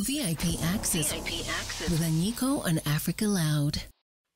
VIP Access, VIP Access. with Anyiko on Africa Loud.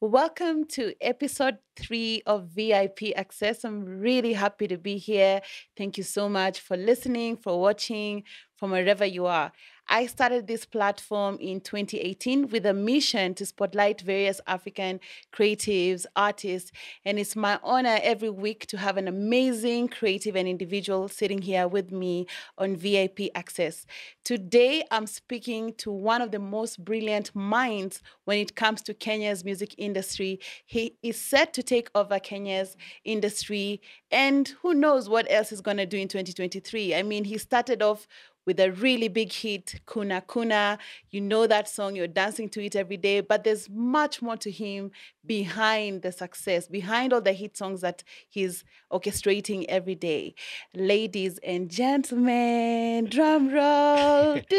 Welcome to episode three of VIP Access. I'm really happy to be here. Thank you so much for listening, for watching from wherever you are. I started this platform in 2018 with a mission to spotlight various African creatives, artists, and it's my honor every week to have an amazing creative and individual sitting here with me on VIP Access. Today, I'm speaking to one of the most brilliant minds when it comes to Kenya's music industry. He is set to take over Kenya's industry, and who knows what else he's going to do in 2023. I mean, he started off with a really big hit, Kuna Kuna. You know that song, you're dancing to it every day, but there's much more to him behind the success, behind all the hit songs that he's orchestrating every day. Ladies and gentlemen, drum roll.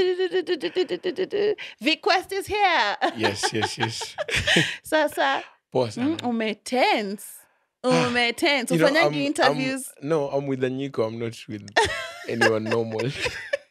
Quest is here. Yes, yes, yes. Sasa, Poa sana. mm, umetense. Umetense. You know, interviews. I'm, no, I'm with Anyiko. I'm not with anyone normal.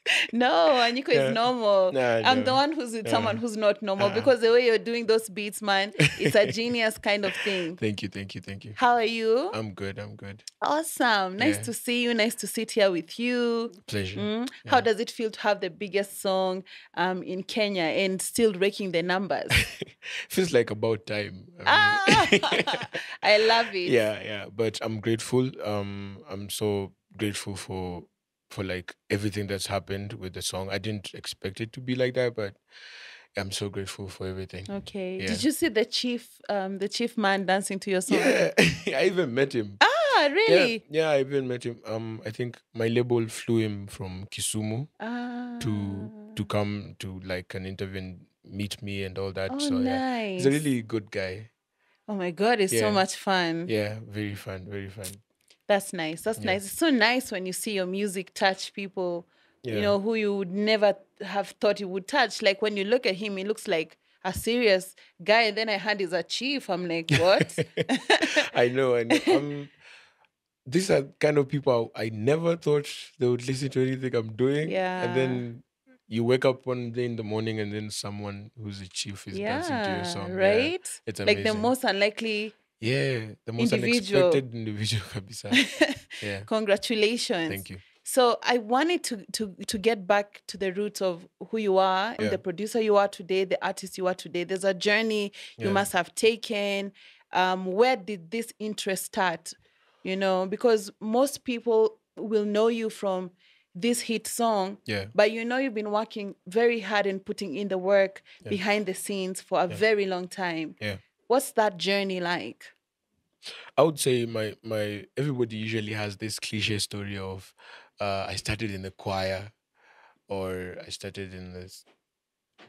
No, Anyiko Yeah. is normal. I'm no. the one who's with Yeah. someone who's not normal Ah. because the way you're doing those beats, man, it's a genius kind of thing. thank you, thank you, thank you. How are you? I'm good. I'm good. awesome. Nice Yeah. to see you. Nice to sit here with you. Pleasure. Mm. How does it feel to have the biggest song um, in Kenya and still raking the numbers? Feels like about time. I ah, I love it. yeah, yeah. But I'm grateful. Um, I'm so grateful for for like everything that's happened with the song. I didn't expect it to be like that, but I'm so grateful for everything. Okay. Yeah. Did you see the chief, um, the chief man dancing to your song? Yeah, I even met him. Ah, really? Yeah, yeah, I even met him. Um, I think my label flew him from Kisumu Ah. to to come to like an interview and meet me and all that. Oh, so yeah, nice. he's a really good guy. Oh my god, it's so much fun. Yeah, very fun, very fun. That's nice. That's Yeah. nice. It's so nice when you see your music touch people, Yeah, you know, who you would never have thought it would touch. Like when you look at him, he looks like a serious guy. And then I heard he's a chief. I'm like, what? I know, I know. Um, these are kind of people I, never thought they would listen to anything I'm doing. Yeah. and then. You wake up one day in the morning and then someone who's a chief is dancing to your song. Yeah, right? it's Like the most unlikely. Yeah, the most individual. unexpected individual, kabisa. Yeah, Congratulations. thank you. So I wanted to to to get back to the roots of who you are and Yeah. the producer you are today, the artist you are today. There's a journey you Yeah. must have taken. Um, where did this interest start? You know, because most people will know you from this hit song, Yeah, but you know you've been working very hard and putting in the work Yeah. behind the scenes for a very long time. yeah. What's that journey like? I would say my my everybody usually has this cliche story of uh, I started in the choir or I started in this.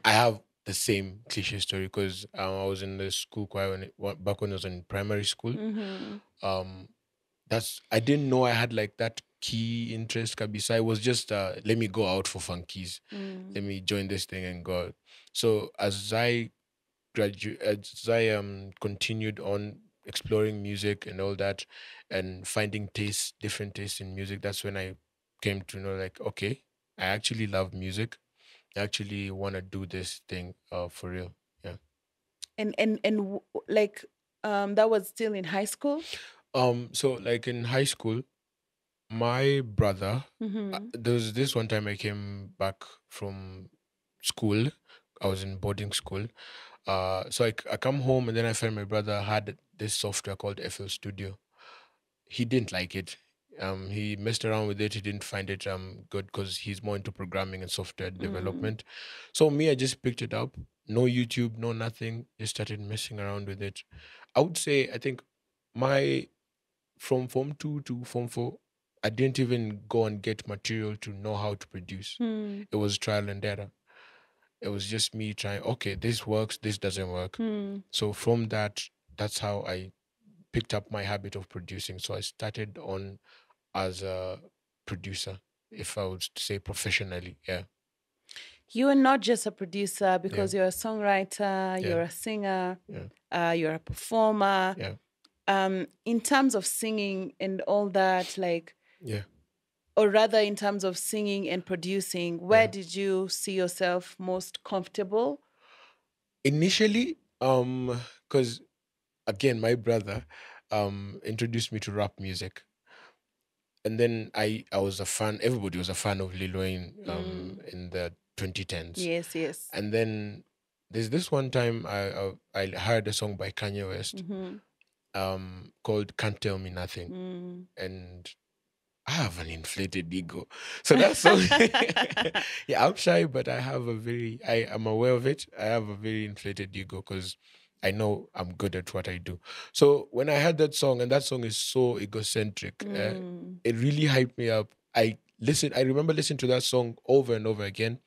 I have the same cliche story because um, I was in the school choir when it, back when I was in primary school. Mhm. Um, that's I didn't know I had like that key interest. Kabisa, it was just uh, let me go out for funkies. Mm. let me join this thing and go. out. So as I graduate, as I um continued on exploring music and all that, and finding tastes, different tastes in music, that's when I came to know like, okay, I actually love music. I actually want to do this thing uh for real. Yeah. And and and w- like um, that was still in high school. Um, so like in high school, my brother Mhm. Uh, there was this one time I came back from school. I was in boarding school. Uh, so I come home and then I find my brother had this software called FL Studio. He didn't like it. Um, he messed around with it. He didn't find it um good because he's more into programming and software development. So me, I just picked it up. No YouTube, no nothing. Just started messing around with it. I would say I think my from form two to form four, I didn't even go and get material to know how to produce. Hmm. It was trial and error. It was just me trying, okay, this works, this doesn't work. Hmm. So from that, that's how I picked up my habit of producing. So I started on as a producer, if I would say professionally. Yeah. You are not just a producer because you're a songwriter, Yeah. you're a singer, Yeah. uh, you're a performer. Yeah. Um, in terms of singing and all that, like Yeah. Or rather in terms of singing and producing, where Yeah. did you see yourself most comfortable? Initially, um, because again, my brother um introduced me to rap music. And then I I was a fan, everybody was a fan of Lil Wayne um in the 2010s. Yes, yes. And then there's this one time I I, I heard a song by Kanye West Mhm. um called Can't Tell Me Nothing. Mm. And I have an inflated ego. So that's so yeah, I'm shy, but I have a very I am aware of it. I have a very inflated ego because I know I'm good at what I do. So when I heard that song, and that song is so egocentric, uh, Mm. it really hyped me up. I listened, I remember listening to that song over and over again.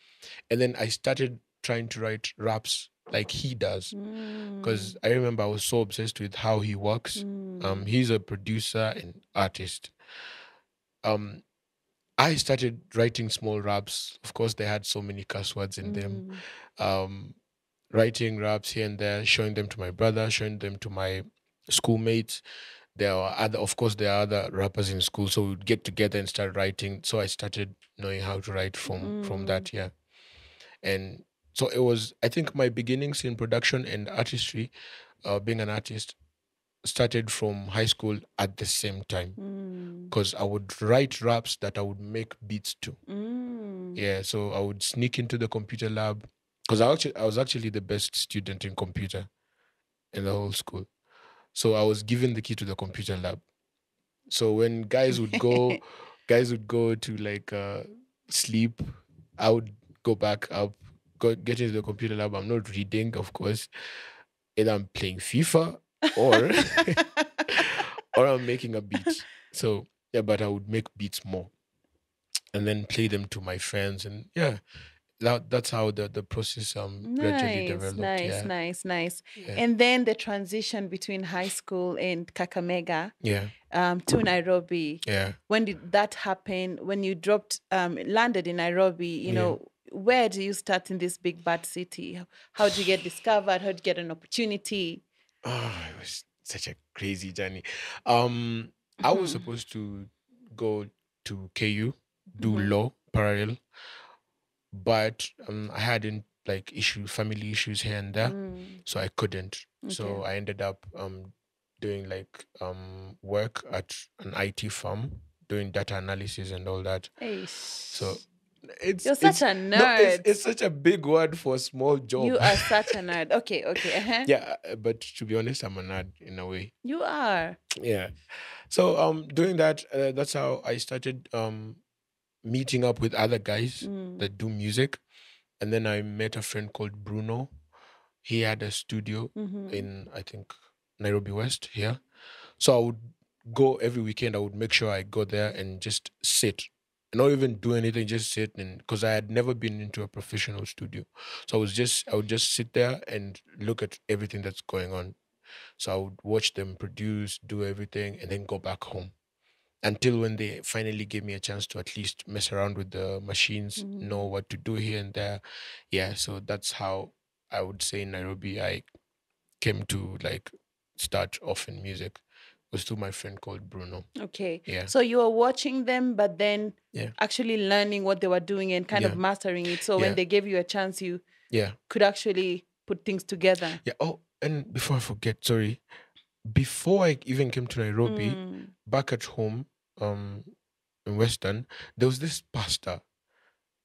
And then I started trying to write raps like he does. Because Mm. I remember I was so obsessed with how he works. Mm. Um, he's a producer and artist. Um, I started writing small raps. Of course, they had so many cuss words in them. Mm. Um, writing raps here and there, showing them to my brother, showing them to my schoolmates. There are other, of course, there are other rappers in school, so we'd get together and start writing. So I started knowing how to write from from Mm. that, yeah. And so it was. I think my beginnings in production and artistry, uh, being an artist, started from high school at the same time Mm. Because I would write raps that I would make beats to. Mm. Yeah, so I would sneak into the computer lab because I actually I was actually the best student in computer in the whole school. So I was given the key to the computer lab. So when guys would go, guys would go to like uh, sleep, I would go back up, go get into the computer lab. I'm not reading, of course. Either I'm playing FIFA or or I'm making a beat. So yeah, but I would make beats more, and then play them to my friends, and yeah, that that's how the the process um gradually developed. nice, yeah, nice, nice. yeah, And then the transition between high school and Kakamega yeah, um, to Nairobi. yeah. When did that happen? When you dropped, um, landed in Nairobi, you Yeah. know, where do you start in this big bad city? How did you get discovered? How did you get an opportunity? Oh, it was such a crazy journey. Um, I was Mhm. supposed to go to KU, do Mhm. law parallel, but um, I had in like issue family issues here and there, Mm, so I couldn't. So I ended up um doing like um work at an IT firm, doing data analysis and all that. eish. So it's You're such it's, a no, it's, nerd. it's such a big word for a small job. you are such a nerd. Okay, okay. uh-huh. yeah, uh, but to be honest, I'm a nerd in a way. You are. Yeah. So um, doing that, uh, that's how I started um meeting up with other guys Mm, that do music, and then I met a friend called Bruno. He had a studio mhm. in I think Nairobi West here. So I would go every weekend. I would make sure I go there and just sit, not even do anything, just sit. And because I had never been into a professional studio, so I was just I would just sit there and look at everything that's going on. So I would watch them produce, do everything, and then go back home. Until when they finally gave me a chance to at least mess around with the machines, Mhm. know what to do here and there. Yeah, so that's how I would say in Nairobi I came to like start off in music was through my friend called Bruno. Okay. Yeah. So you were watching them, but then Yeah. actually learning what they were doing and kind Yeah. of mastering it. So Yeah. when they gave you a chance, you Yeah. could actually put things together. Yeah. Oh, and before I forget, sorry. Before I even came to Nairobi, Mm, back at home, um, in Western, there was this pastor.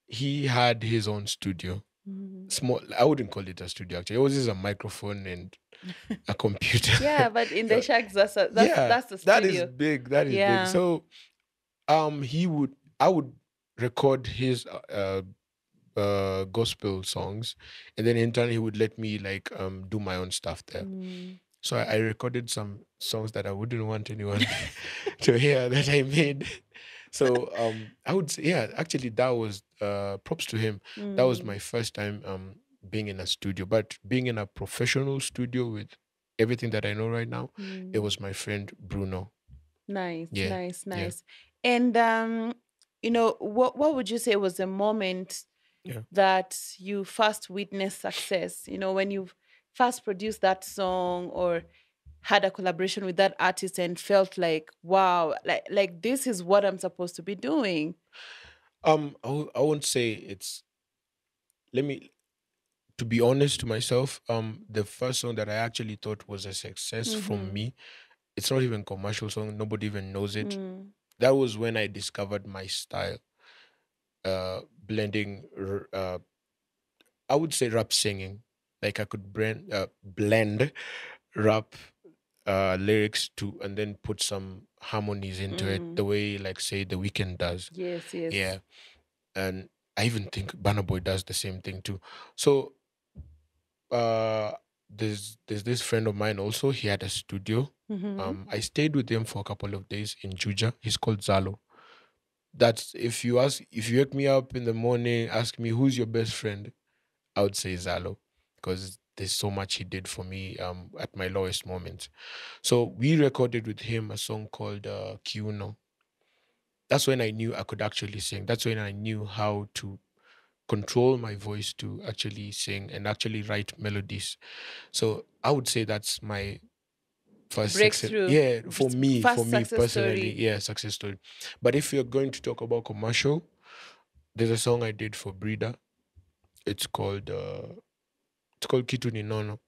He had his own studio. mm. Small I wouldn't call it a studio actually. It was just a microphone and a computer. Yeah, but in the shacks, that's a, that's yeah, that's the studio. is big. That is Yeah. big. So, um, he would, I would record his uh, uh gospel songs, and then in turn he would let me like um do my own stuff there. Mm. So I, I recorded some songs that I wouldn't want anyone to hear that I made. So um, I would say, yeah, actually that was uh props to him. That was Mm. my first time um being in a studio, but being in a professional studio with everything that I know right now, Mm. it was my friend Bruno. Nice, Yeah, nice, yeah. nice. And um, you know, what what would you say was the moment Yeah. that you first witnessed success? You know, when you first produced that song, or had a collaboration with that artist and felt like, wow, like like this is what I'm supposed to be doing? Um, I w- I won't say it's. Let me, to be honest to myself, um, the first song that I actually thought was a success from Mhm. me, it's not even commercial song. Nobody even knows it. Mm, That was when I discovered my style. Uh, blending. Uh, I would say rap singing. Like I could blend, uh, blend rap uh lyrics to and then put some harmonies into it Mm. the way like say The Weeknd does yes, yes. yeah and i even think Burna boy does the same thing too so uh there's there's this friend of mine also he had a studio Mhm. um i stayed with him for a couple of days in juja he's called zalo that's if you ask if you wake me up in the morning ask me who's your best friend i would say zalo because there's so much he did for me um at my lowest moments so we recorded with him a song called uh Kiuno. That's when I knew I could actually sing. That's when I knew how to control my voice to actually sing and actually write melodies. So I would say that's my first success- Yeah, for me, for me personally, story. yeah, success story. But if you're going to talk about commercial, there's a song I did for Breeder. It's called uh it's called Kitu ni Nono.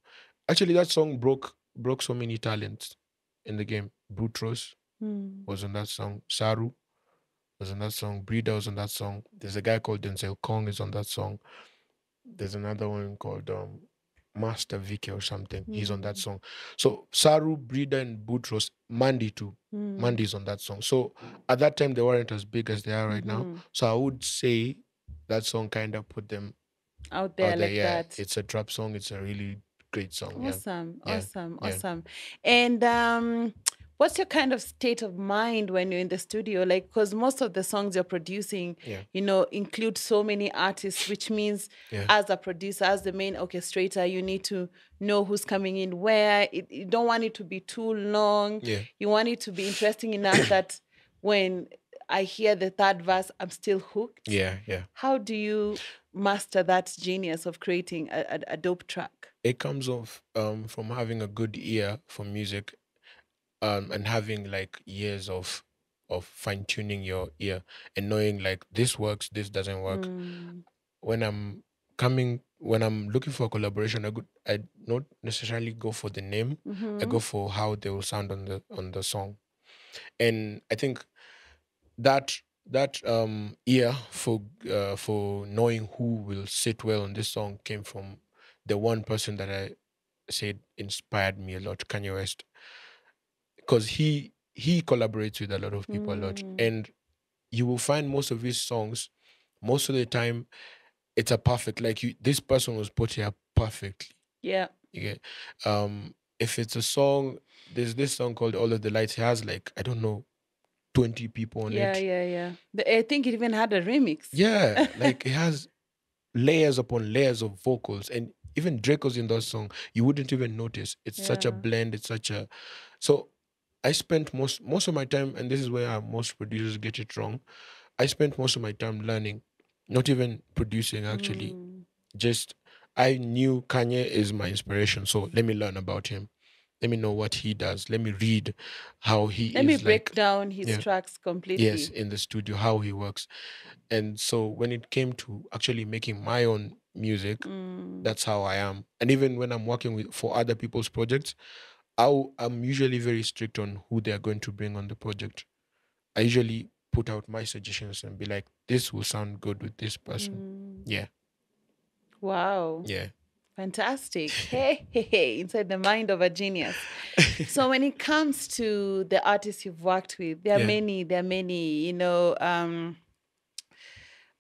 Actually, that song broke broke so many talents in the game. Boutross Mm. was on that song. Saru was on that song. Breeder was on that song. There's a guy called Denzel Kong is on that song. There's another one called um, Master Vicky or something. He's on that Mm. song. So Saru, Breeder, and Boutross, Mandy too. Mm. Mandy's on that song. So at that time they weren't as big as they are right now. Mhm. So I would say that song kind of put them Out there out there. like yeah, that. it's a trap song. It's a really great song. Yeah. Awesome, Yeah, awesome, yeah. awesome. And um, what's your kind of state of mind when you're in the studio? Like, because most of the songs you're producing, Yeah. you know, include so many artists, which means Yeah. as a producer, as the main orchestrator, you need to know who's coming in where. It, you don't want it to be too long. Yeah. You want it to be interesting enough that when I hear the third verse, I'm still hooked. Yeah. Yeah. How do you master that genius of creating a, a, a dope track? it comes off um from having a good ear for music um and having like years of of fine tuning your ear and knowing like this works this doesn't work Mm. when i'm coming when i'm looking for a collaboration i could i not necessarily go for the name i Mhm. go for how they will sound on the on the song and i think that that um ear for uh, for knowing who will sit well on this song came from the one person that i said inspired me a lot kanye west because he he collaborates with a lot of people a lot Mm. and you will find most of his songs most of the time it's a perfect like you this person was put here perfectly Yeah. you get um if it's a song there's this song called all of the lights He has like i don't know 20 people on Yeah, it yeah, yeah. yeah. I think it even had a remix. yeah like it has layers upon layers of vocals and even Draco's in that song you wouldn't even notice it's such a blend it's such a so i spent most most of my time and this is where most producers get it wrong i spent most of my time learning not even producing actually Mm. just I knew Kanye is my inspiration, so let me learn about him. Let me know what he does. Let me read how he Let me break like down his yeah. tracks completely. yes in the studio, how he works. And so when it came to actually making my own music, Mm. that's how I am. And even when I'm working with for other people's projects, I'll, I'm usually very strict on who they are going to bring on the project. I usually put out my suggestions and be like, this will sound good with this person. Mm. Yeah, Wow. yeah. Fantastic. hey, hey, hey, inside the mind of a genius. so when it comes to the artists you've worked with, there are Yeah. many, there are many, you know, um,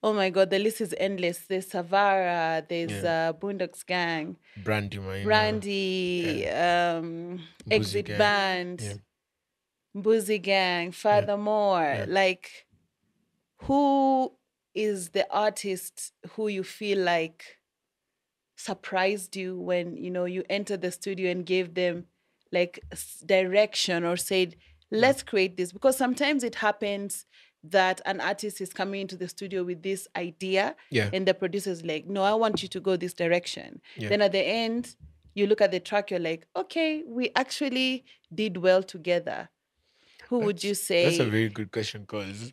oh my God, the list is endless. There's Savara, there's uh, Boondocks Gang, Brandy, Brandy, um, Mbuzi Exit Gang, Band, yeah. Mbuzi Gang, Fathermoh. yeah. Like, who is the artist who you feel like surprised you when you know you entered the studio and gave them like direction or said let's create this because sometimes it happens that an artist is coming into the studio with this idea Yeah. and the producer's like no i want you to go this direction Yeah. then at the end you look at the track, you're like, okay, we actually did well together. Who would you say? That's a very good question because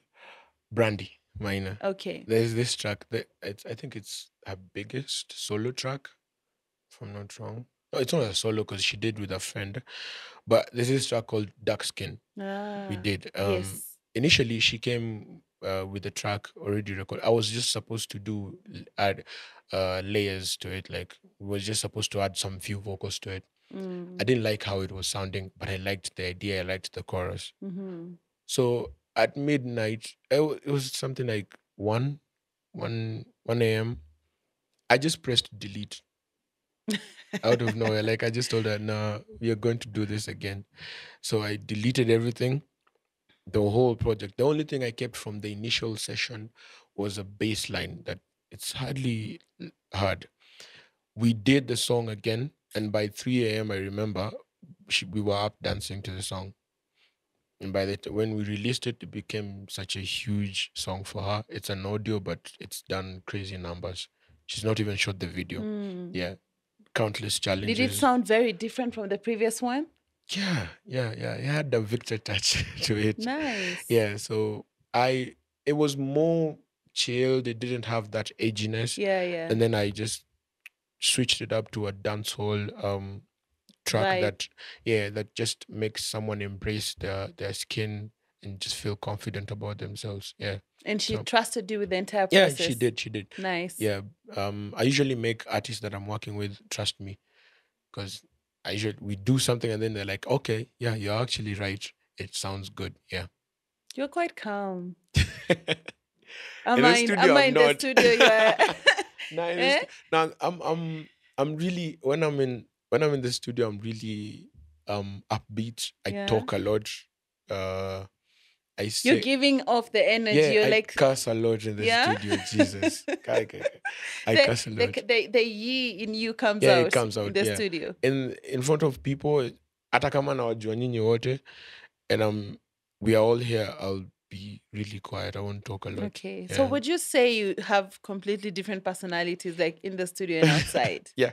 Brandy Maina. okay. There's this track that it's, I think it's her biggest solo track, if I'm not wrong. No, it's not a solo because she did with a friend, but there's this track called Dark Skin. ah, we did. Um, yes. Initially, she came uh, with the track already recorded. I was just supposed to do add uh, layers to it. Like we was just supposed to add some few vocals to it. Mm, I didn't like how it was sounding, but I liked the idea. I liked the chorus. mhm. So at midnight, it it was something like one, one, one a.m. I just pressed delete out of nowhere. Like I just told her, "No, we are going to do this again." So I deleted everything, the whole project. The only thing I kept from the initial session was a bass line that it's hardly heard. We did the song again, and by three a.m. I remember she, we were up dancing to the song. And by the t- when we released it, it became such a huge song for her. It's an audio, but it's done crazy numbers. She's not even shot the video. Mm. Yeah, countless challenges. Did it sound very different from the previous one? Yeah, yeah, yeah. It had the Victor touch to it. Nice. Yeah, so I it was more chilled. It didn't have that edginess. Yeah, yeah. And then I just switched it up to a dancehall um track Vibe. that yeah, that just makes someone embrace their their skin and just feel confident about themselves. Yeah. And she so- trusted you with the entire process. Yeah, she did, she did. Nice. Yeah. Um I usually make artists that I'm working with trust me. Because I should we do something and then they're like, okay, yeah, you're actually right. It sounds good. Yeah. You're quite calm. Am I in, studio, am I I'm in the studio? You're... No, in Eh? stu- I'm I'm I'm really when I'm in when I'm in the studio, I'm really um upbeat. I Yeah. talk a lot. Uh I say You're giving off the energy. yeah, You're I like cuss a lot in the Yeah? studio. Jesus. Kai. I the, cuss a the, lot. the, the ye in you comes Yeah, out. it comes in the yeah. studio. in in front of people hata kama nawajua nyinyi wote and um we are all here i'll be really quiet i won't talk a lot Okay. So would you say you have completely different personalities like in the studio and outside? Yeah,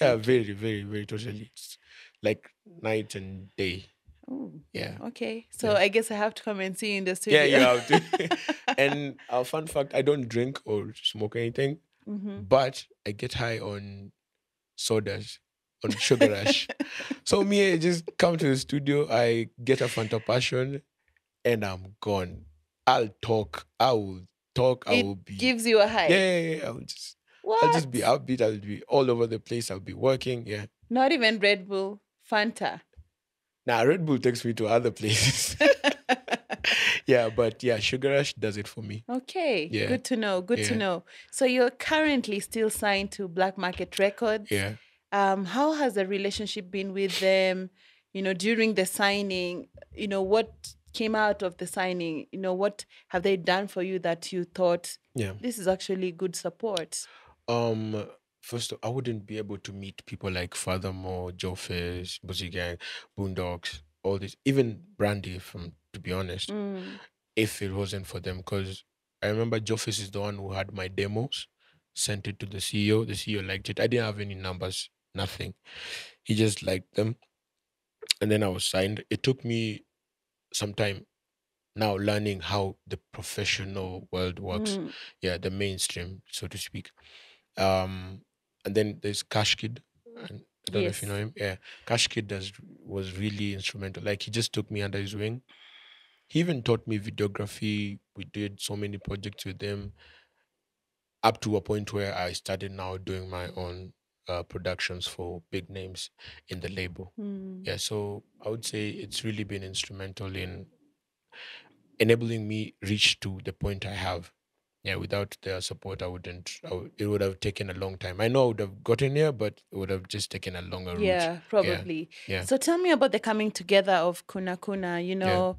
yeah very very very totally it's like night and day oh, yeah okay. So Yeah. I guess I have to come and see you in the studio. yeah you have to and a fun fact i don't drink or smoke anything Mhm. but i get high on sodas on sugar rush so me I just come to the studio i get a fanta passion and i'm gone i'll talk i will talk i It will be Gives you a high. yeah, yeah, yeah, i'll just What? i'll just be upbeat i'll be all over the place i'll be working yeah Not even Red Bull, Fanta. Now red bull takes me to other places yeah but yeah sugar rush does it for me Okay, Yeah. good to know. Good to know. So you're currently still signed to Black Market Records. yeah Um, how has the relationship been with them? You know, during the signing, you know, what came out of the signing? You know, what have they done for you that you thought yeah this is actually good support? Um, first, of, I wouldn't be able to meet people like Fathermoh, Joe Fizz, Mbuzi Gang, Boondocks, all this, even Brandy, from to be honest, Mm, if it wasn't for them. Because I remember Joe Fizz is the one who had my demos, sent it to the CEO. The CEO liked it. I didn't have any numbers, nothing. He just liked them. And then I was signed. It took me some time now learning how the professional world works mm, yeah, the mainstream, so to speak. Um, and then there's Cash Kid. And I don't know if you know him. Yeah, Cash Kid does was really instrumental. Like he just took me under his wing. He even taught me videography. We did so many projects with him, up to a point where I started now doing my own uh, productions for big names in the label. mm. Yeah, so I would say it's really been instrumental in enabling me reach to the point I have. Yeah, without their support, I wouldn't. I would, it would have taken a long time. I know I would have gotten here, but it would have just taken a longer route. Yeah, probably. yeah. So tell me about the coming together of Kuna Kuna, you know,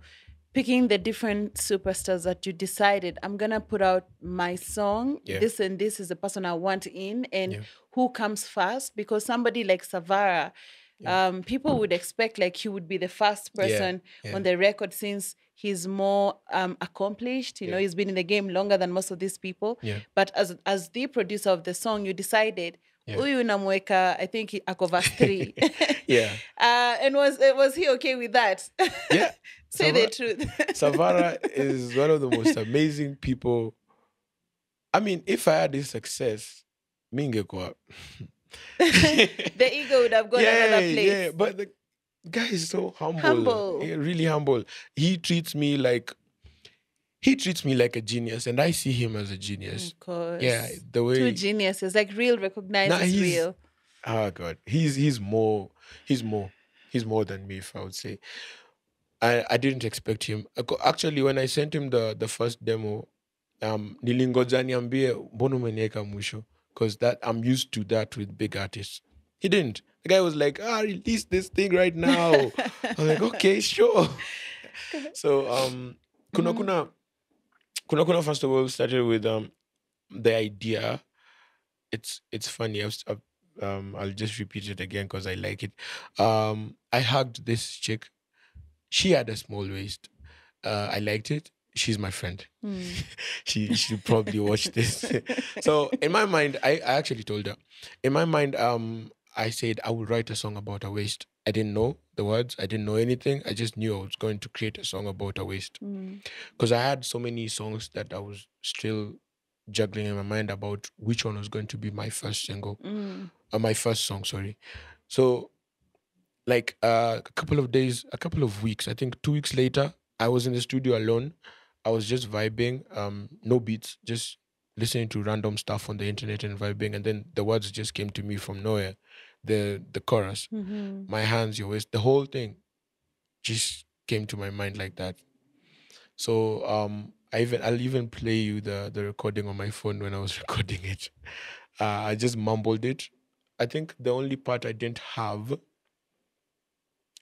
picking the different superstars that you decided, I'm going to put out my song. Yeah. This and this is the person I want in. And Yeah. who comes first? Because somebody like Savara, um, people would expect like he would be the first Yeah, person yeah. on the record since he's more um, accomplished. You know, he's been in the game longer than most of these people. Yeah. But as as the producer of the song, you decided Yeah. huyu namweka i think ako verse 3 Yeah. uh, and was uh, was he okay with that Yeah. say the truth Savara is one of the most amazing people. I mean, if I had this success, mingekwa. the ego would have gone another place Yeah, but the guy is so humble. Humble. Yeah, really humble. He treats me like he treats me like a genius, and I see him as a genius. of course Yeah, the way two geniuses like real recognized Nah, as real Oh God, he's he's more he's more he's more than me, if I would say. I I didn't expect him. Actually, when I sent him the the first demo, um, nilingoja niambie mbona umeniweka mwisho because that I'm used to that with big artists. He didn't. The guy was like, "Ah, release this thing right now." I'm like, "Okay, sure." so um, kuna Mhm. kuna kuna kuna first of all started with um the idea. It's it's funny. I've, I've um I'll just repeat it again because I like it. Um, I hugged this chick. She had a small waist. Uh, I liked it. She's my friend. Hmm. She should probably watch this. so in my mind, I, I actually told her. In my mind, um, I said I would write a song about a waste. I didn't know the words. I didn't know anything. I just knew I was going to create a song about a waste. Because I had so many songs that I was still juggling in my mind about which one was going to be my first single Hmm. uh, my first song, sorry. So, like uh, a couple of days, a couple of weeks, I think two weeks later, I was in the studio alone. I was just vibing, um, no beats, just listening to random stuff on the internet and vibing, and then the words just came to me from nowhere. The the chorus, Mhm. my hands, your waist, the whole thing, just came to my mind like that. So um, I even I'll even play you the the recording on my phone when I was recording it. Uh, I just mumbled it. I think the only part I didn't have.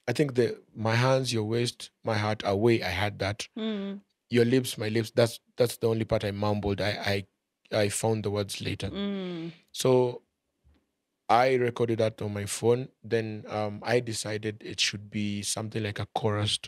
I think the my hands, your waist, my heart away. I had that. Hmm. Your lips, my lips. That's that's the only part I mumbled. I I I found the words later. Hmm. So I recorded that on my phone. Then um, I decided it should be something like a chorus,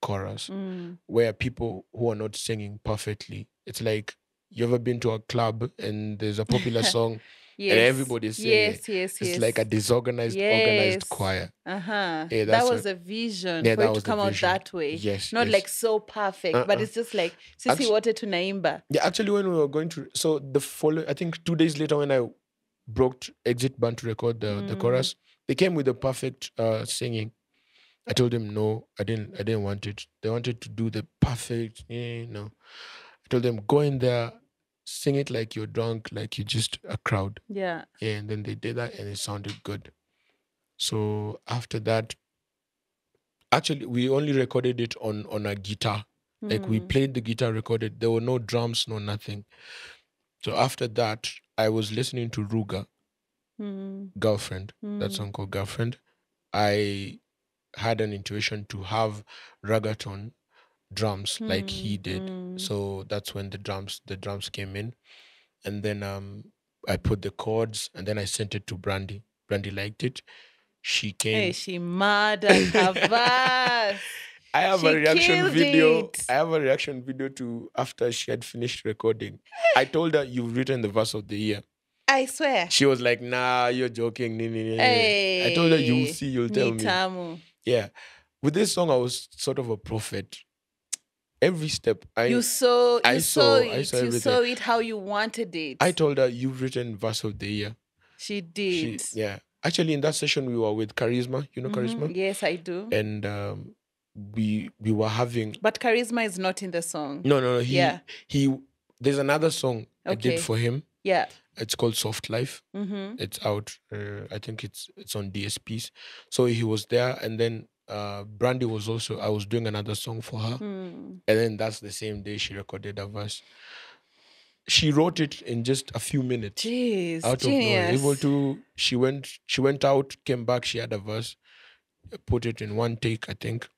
chorus, Hmm. where people who are not singing perfectly. It's like you ever been to a club and there's a popular song Yes. and everybody's singing. Yes, yes, yes. It's like a disorganized, organized choir. Uh-huh. Yeah, that was what- a vision Yeah, for it to the come out that way. Yes, Not yes. like so perfect, but Uh-uh. it's just like sisi Actu- wote tunaimba. Yeah, actually, when we were going to, so the follow, I think two days later, when I broke Exit Band to record the, the Mm. chorus, they came with the perfect uh, singing. I told them no, I didn't. I didn't want it. They wanted to do the perfect. Eh, no, I told them go in there, sing it like you're drunk, like you're just a crowd. Yeah. Yeah, and then they did that, and it sounded good. So after that, actually, we only recorded it on on a guitar. Like we Mm. played the guitar, recorded. There were no drums, no nothing. So after that, I was listening to Ruger, Mm. Girlfriend, that Mm. song called Girlfriend. I had an intuition to have reggaeton drums like he Mm, did. mm. So that's when the drums the drums came in. And then um I put the chords and then I sent it to Brandy. Brandy liked it. She came. Hey, she mad at her verse. I have She a reaction video. it. I have a reaction video to after she had finished recording. I told her you've written the verse of the year. I swear. She was like, "Nah, you're joking." nee." I told her you'll see, you'll tell me. Nitamu. Yeah, with this song, I was sort of a prophet. Every step, I You saw you I saw, saw- it. I saw you saw it how you wanted it. I told her you've written verse of the year. she She, did. yeah, actually, in that session, we were with Charisma. You know Mhm. Charisma, Yes, I do. and um, we we were having But charisma is not in the song. no no no he Yeah. he. There's another song I did for him. Yeah. It's called Soft Life. Mm-hmm. It's out. Uh, I think it's it's on DSPs. So he was there, and then uh, Brandy was also. I was doing another song for her, Mm. and then that's the same day she recorded a verse. She wrote it in just a few minutes. Jeez. out of nowhere, able to. She went. She went out, came back. She had a verse, put it in one take. I think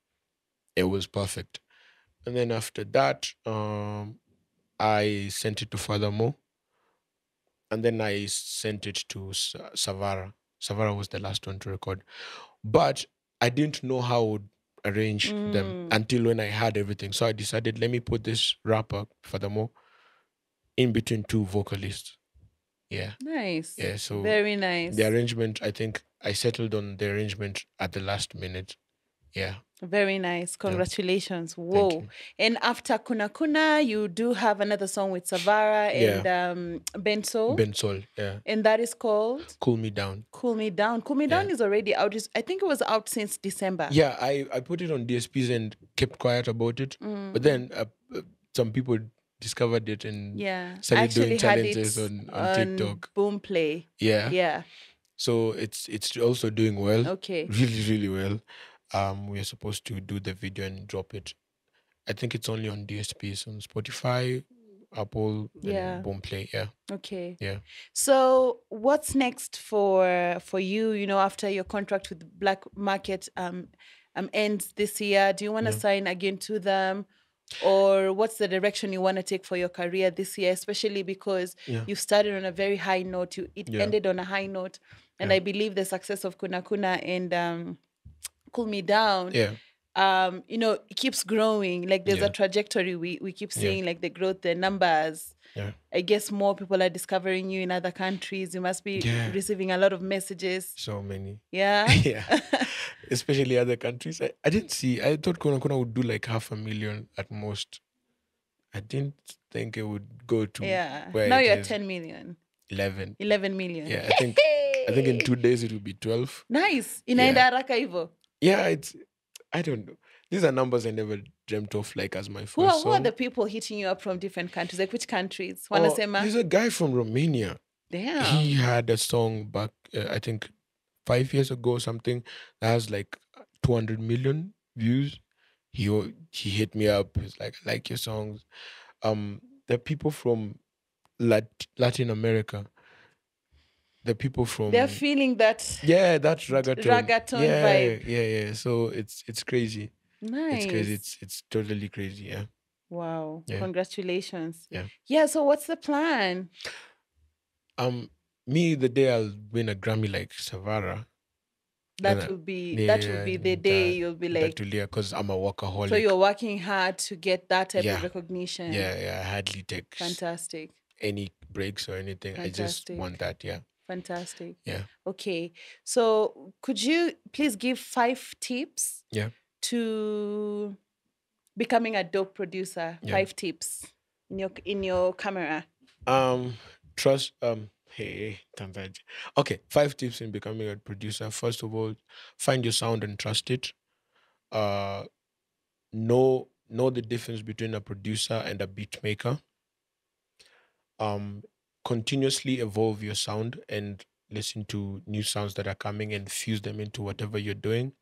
it was perfect. And then after that, um, I sent it to Fathermoh, and then I sent it to Savara. Savara was the last one to record, but I didn't know how I would arrange them Mm. until when I had everything. So I decided, let me put this rapper, Fathermoh, in between two vocalists. Yeah. Nice. Yeah. So Very nice. the arrangement, I think I settled on the arrangement at the last minute. Yeah. Very nice. Congratulations. Thank Whoa. And after Kuna Kuna, you do have another song with Savara and um, Bensoul. Ben Sol. Yeah. and that is called Cool me down. Cool Me Down. Cool Me Yeah. Down is already out. I think it was out since December. Yeah, I, I put it on DSPs and kept quiet about it. Mm. But then uh, uh, some people discovered it and Yeah. Started actually doing challenges on, on TikTok. Boom Play. Yeah. Yeah. So it's it's also doing well. Okay. Really, really well. Um, we are supposed to do the video and drop it. I think it's only on DSPs on Spotify, Apple, Yeah. and Boomplay. Yeah. Okay. Yeah. So what's next for for you? You know, after your contract with Black Market um um ends this year, do you want to Yeah. sign again to them? Or what's the direction you want to take for your career this year, especially because Yeah. you started on a very high note, you it Yeah. ended on a high note, and Yeah. I believe the success of Kuna Kuna and um, Cool Me Down, Yeah. um, you know, it keeps growing. Like there's Yeah. a trajectory. We we keep Yeah. seeing like the growth, the numbers. Yeah. I guess more people are discovering you in other countries. You must be Yeah. receiving a lot of messages. So many. Yeah. yeah. Especially other countries. I, I didn't see I thought Kuna Kuna would do like half a million at most. I didn't think it would go to yeah. where Now you're is. 10 million, eleven. 11 million. Yeah, I think I think in two days it will be twelve. Nice. Inaenda haraka hivyo. Yeah, it's I don't know. These are numbers I never dreamt of like as my first Who are, who are the people hitting you up from different countries? Like which countries? Oh, Wanasema? there's a guy from Romania. Damn. He had a song back, uh, I think, five years ago or something that has like 200 million views. He he hit me up. He's like, I like your songs. Um, the people from Lat- Latin America. The people from They're feeling that. yeah, that's reggaeton. reggaeton yeah, vibe. Yeah, yeah. So it's it's crazy. Nice. It's crazy. It's it's totally crazy. Yeah. Wow. Yeah. Congratulations. Yeah. Yeah. So what's the plan? Um, me the day I'll win a Grammy like Savara. That will be that will be the day that- you'll be that like. to Leah because I'm a workaholic. So you're working hard to get that type of recognition. yeah, yeah. I hardly take Fantastic. any breaks or anything. I just want that. Yeah. Fantastic. Yeah. Okay. So could you please give five tips? Yeah. To becoming a dope producer. Yeah. Five tips in your in your camera. Um, trust. Um, hey, Tanzania. Okay, five tips in becoming a producer. First of all, find your sound and trust it. Uh, know know the difference between a producer and a beat maker. Um, continuously evolve your sound and listen to new sounds that are coming and fuse them into whatever you're doing.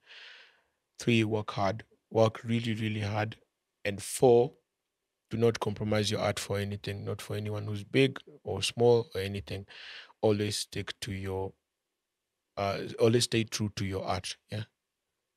Three, work hard. Work really, really hard. And four, do not compromise your art for anything, not for anyone who's big or small or anything. Always stick to your uh always stay true to your art. Yeah.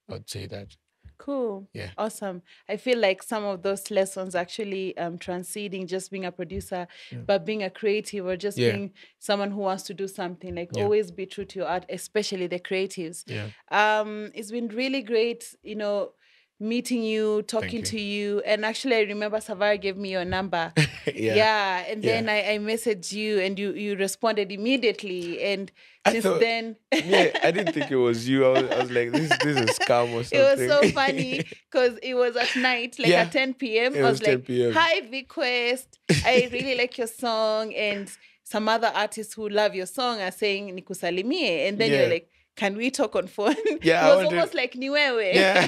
I would say that. Cool. Yeah. Awesome. I feel like some of those lessons actually um transcending just being a producer, Yeah. but being a creative or just Yeah. being someone who wants to do something. Like Yeah. always be true to your art, especially the creatives. Yeah. Um, it's been really great, you know, meeting you, talking you. to you. And actually I remember Savara gave me your number. yeah. yeah. And Yeah. then I, I messaged you and you you responded immediately. And I since thought- then yeah, I didn't think it was you. I was, I was like, this, this is scam or something. It was so funny because it was at night, like Yeah. at 10 p.m. It I was was 10 like, p.m.. Hi, Vic West. I really like your song. And some other artists who love your song are saying Nikusalimie. And then Yeah. you're like, Can we talk on phone? Yeah, it was almost like Niwewe. Yeah.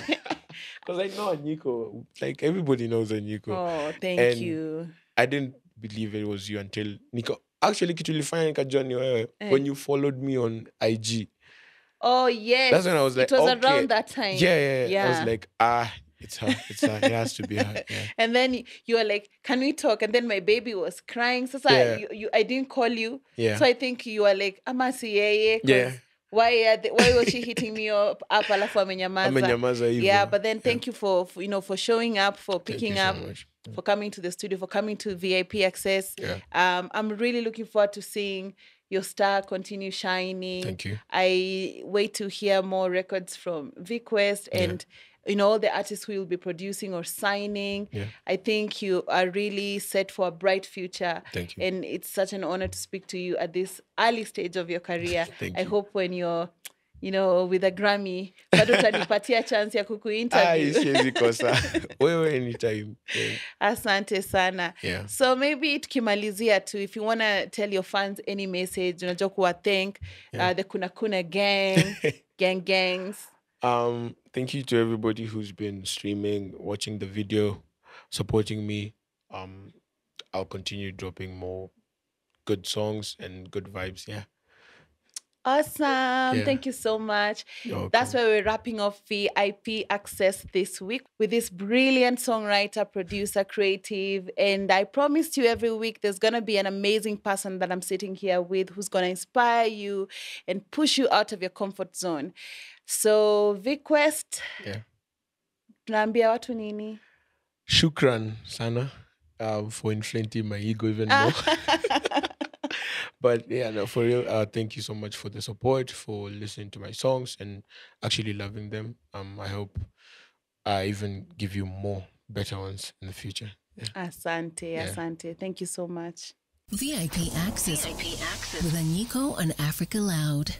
Because I know Anyiko. Like everybody knows Anyiko. oh, thank And- you. I didn't believe it was you until Nico. Actually, kitu ilifanya nikajua ni wewe Eh. when you followed me on IG. Oh, yes. That's when I was like, it was okay. around that time. Yeah, yeah, yeah. I was like, ah, it's her. It's her. It has to be her. Yeah. And then you were like, Can we talk? And then my baby was crying. So, so Yeah. you, you, I didn't call you. Yeah. So I think you were like, I'm Amasi yeye. 'cause Yeah. Why, are they, why was she hitting me up, up alafu amenyamaza? Amenyamaza hivyo. Yeah, but then thank you for, for, you know, for showing up, for picking you so up, much. for coming to the studio, for coming to VIP Access. Yeah. Um, I'm really looking forward to seeing your star continue shining. Thank you. I wait to hear more records from Vic West Yeah. You know all the artists who you'll be producing or signing. Yeah. I think you are really set for a bright future. Thank you. And it's such an honor to speak to you at this early stage of your career. Thank I you. hope when you're you know with a Grammy bado utanipatia chance ya Ah, kukuinterview. siwezi kosa. Wewe anytime. Yeah. Asante sana. Yeah. So maybe tukimalizia tu if you want to tell your fans any message unajua kuwa thank uh, the Kuna Kuna gang, gang gangs. Um, thank you to everybody who's been streaming, watching the video, supporting me. Um, I'll continue dropping more good songs and good vibes. Yeah. Awesome. Yeah. Thank you so much. You're That's where we're wrapping off VIP Access this week with this brilliant songwriter, producer, creative. And I promised you every week there's going to be an amazing person that I'm sitting here with who's going to inspire you and push you out of your comfort zone. So, VQuest, Yeah. tunaambia watu nini? Shukran, Sana, um, for inflating my ego even more. but yeah, no, for real, uh, thank you so much for the support, for listening to my songs and actually loving them. Um, I hope I even give you more better ones in the future. Yeah. Asante, Yeah. asante. Thank you so much. VIP Access VIP Access. with Aniko and Africa Loud.